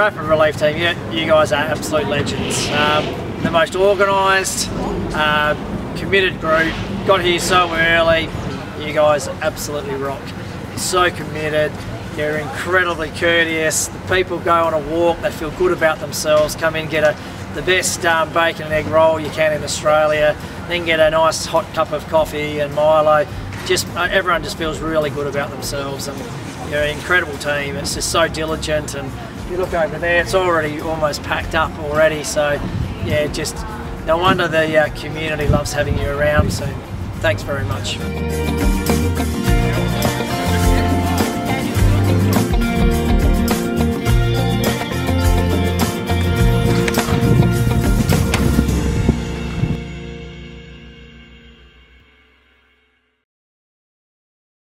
Rapid Relief Team, you, you guys are absolute legends. Um, the most organised, uh, committed group. Got here so early. You guys absolutely rock. So committed. You're incredibly courteous. The people go on a walk. They feel good about themselves. Come in, get a the best um, bacon and egg roll you can in Australia. Then get a nice hot cup of coffee and Milo. Just uh, everyone just feels really good about themselves, and you're an incredible team. It's just so diligent, and you look over there, it's already almost packed up already. So yeah, just no wonder the uh, community loves having you around. So thanks very much.